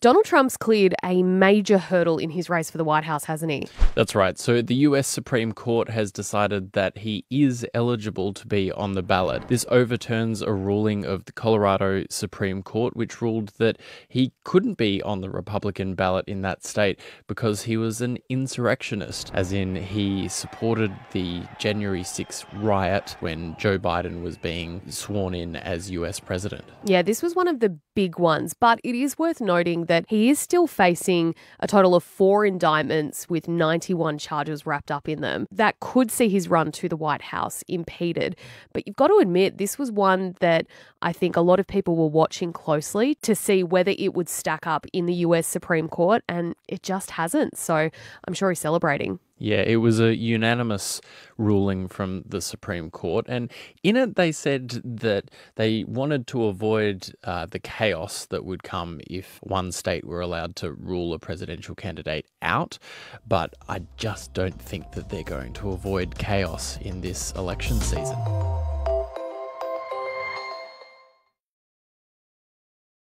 Donald Trump's cleared a major hurdle in his race for the White House, hasn't he? That's right. So the US Supreme Court has decided that he is eligible to be on the ballot. This overturns a ruling of the Colorado Supreme Court, which ruled that he couldn't be on the Republican ballot in that state because he was an insurrectionist, as in he supported the January 6th riot when Joe Biden was being sworn in as US president. Yeah, this was one of the big ones, but it is worth noting that he is still facing a total of four indictments with 91 charges wrapped up in them that could see his run to the White House impeded. But you've got to admit, this was one that I think a lot of people were watching closely to see whether it would stack up in the US Supreme Court, and it just hasn't. So I'm sure he's celebrating. Yeah, it was a unanimous ruling from the Supreme Court. And in it, they said that they wanted to avoid uh, the chaos that would come if one state were allowed to rule a presidential candidate out. But I just don't think that they're going to avoid chaos in this election season.